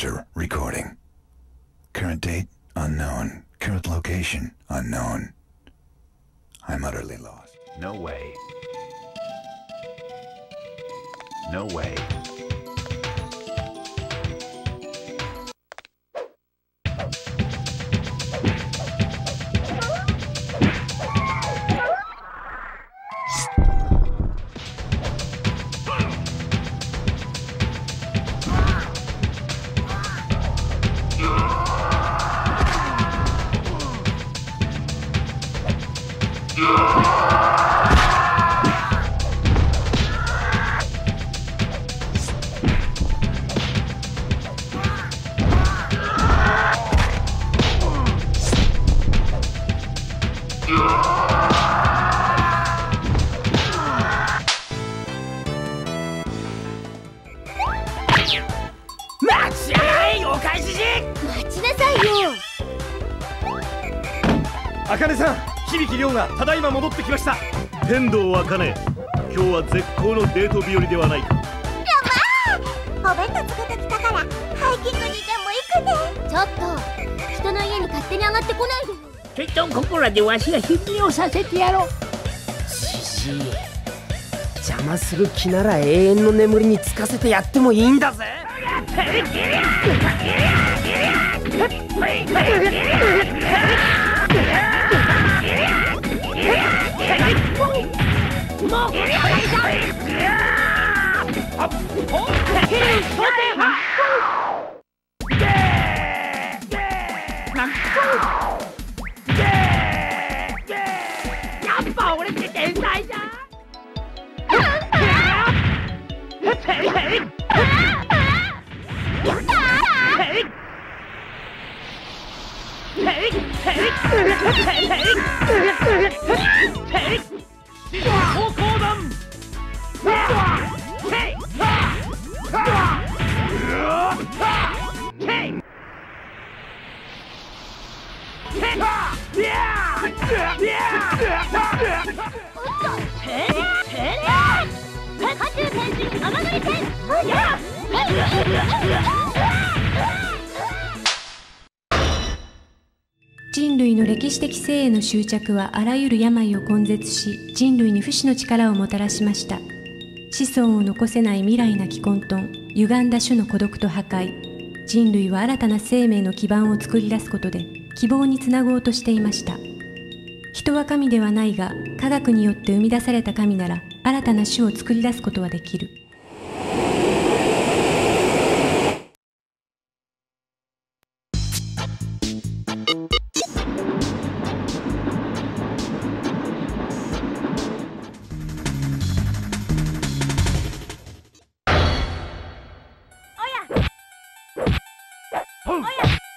Hunter recording. Current date unknown. Current location unknown. I'm utterly lost. No way. No way. 待ちなさいよ。あかねさん。響亮がただいま戻ってきました。天童あかね今日は絶好のデート日和ではないか。お弁当作ってきたからハイキングにでも行くね。ちょっと人の家に勝手に上がってこないで。ちょいとここらでわしがひみをさせてやろう。じじい邪魔する気なら永遠の眠りにつかせてやってもいいんだぜ 天才じゃん人類の歴史的性への執着はあらゆる病を根絶し人類に不死の力をもたらしました。子孫を残せない未来なき混沌歪んだ種の孤独と破壊。人類は新たな生命の基盤を作り出すことで希望につなごうとしていました。人は神ではないが科学によって生み出された神なら新たな種を作り出すことはできる。はい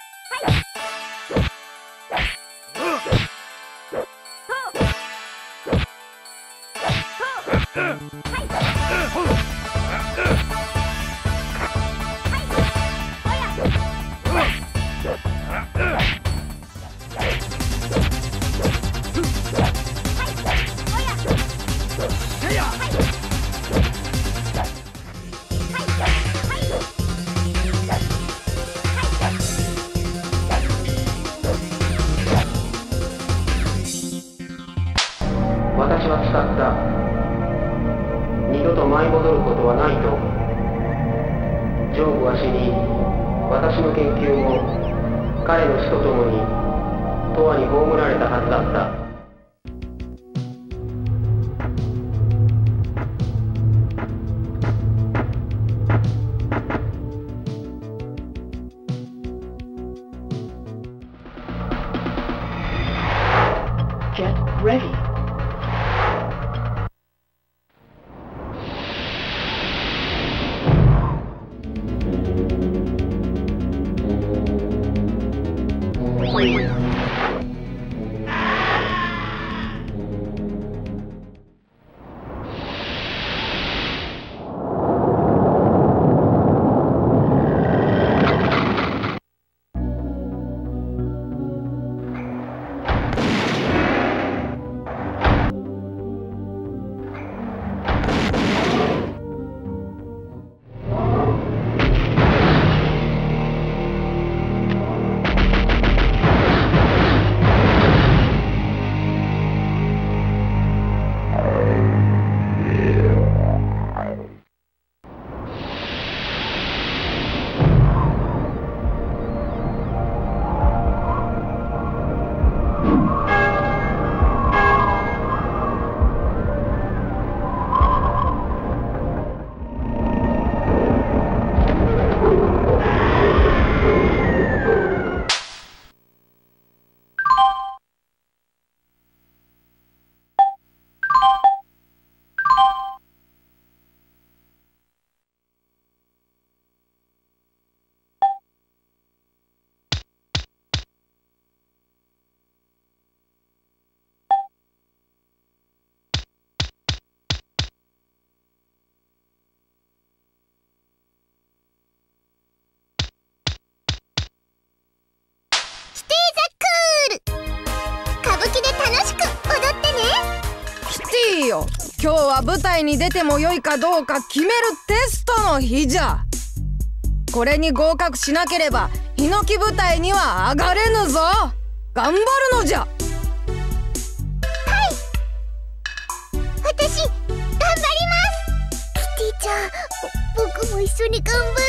three. 今日は舞台に出ても良いかどうか決めるテストの日じゃ。これに合格しなければヒノキ舞台には上がれぬぞ。頑張るのじゃ。はい。私頑張ります。キティちゃん僕も一緒に頑張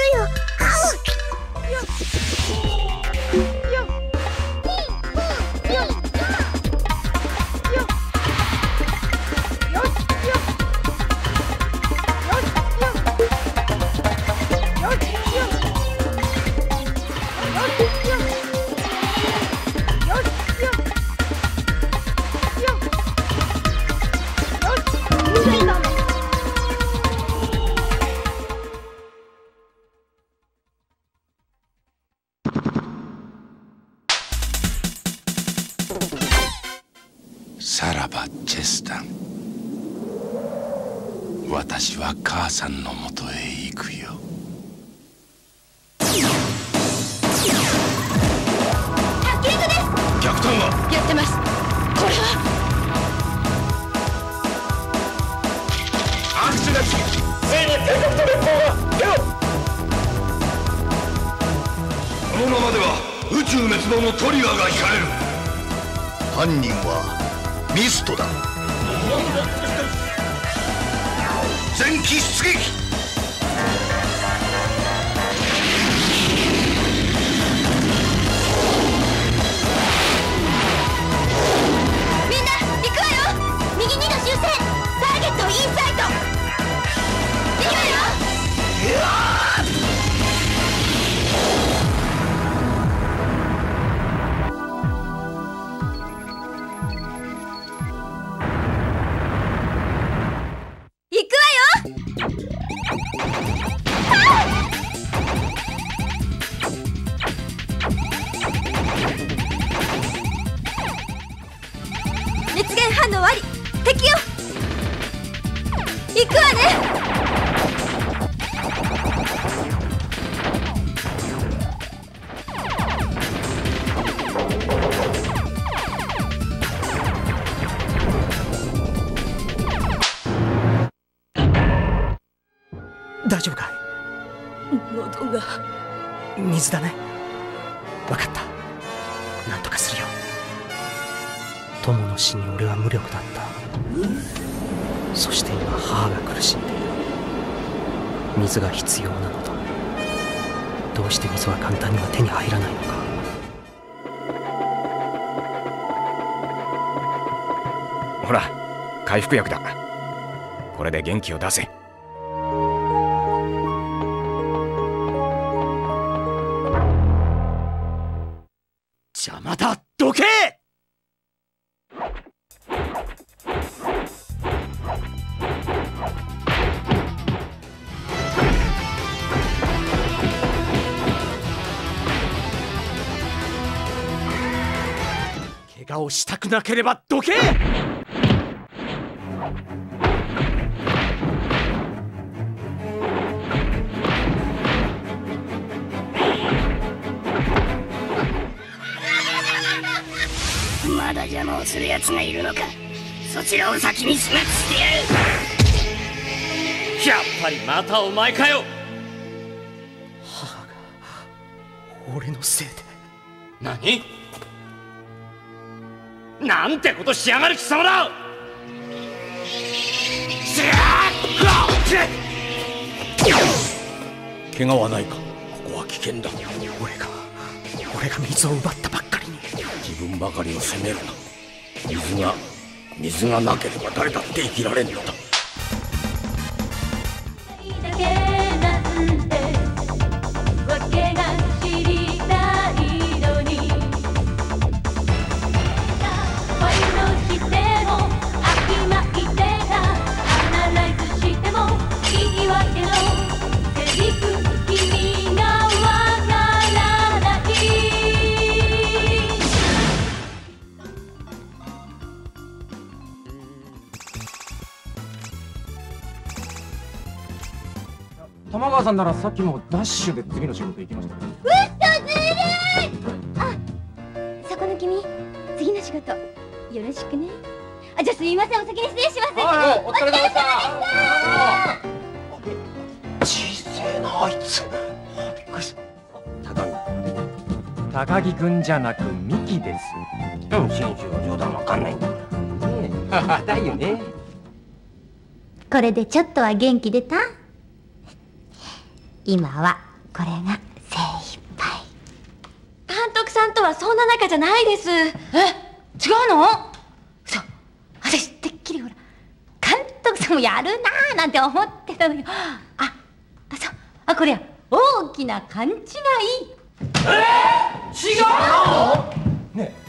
つのトリガーが引かれる。犯人はミストだ。前期出撃水だね。分かった。なんとかするよ。友の死に俺は無力だった。そして今母が苦しんでいる。水が必要なのだ。どうして水は簡単には手に入らないのか。ほら回復薬だ。これで元気を出せ。怪我をしたくなければどけ！まだ邪魔をする奴がいるのか。そちらを先に始末してやる。やっぱりまたお前かよ！俺のせいで。何？なんてことしやがる貴様だ！怪我はないか？ここは危険だ。俺が俺が水を奪ったばっかりに。自分ばかりを責めるな。水が水がなければ誰だって生きられんのだ玉川さんならさっきもダッシュで次の仕事行きました。うっとずるいあそこの君次の仕事よろしくね。あじゃあすいませんお先に失礼します。はいお疲れ様でした。小さえなあいつびっくりした。高木高木くんじゃなくミキです。うん。新州 は冗談わかんないんだからねだよね。これでちょっとは元気出た？今はこれが精一杯。監督さんとはそんな仲じゃないです。え？違うの？そう。私てっきりほら監督さんもやるなーなんて思ってたのよああそう。あこれや。大きな勘違い。違うの？ねえ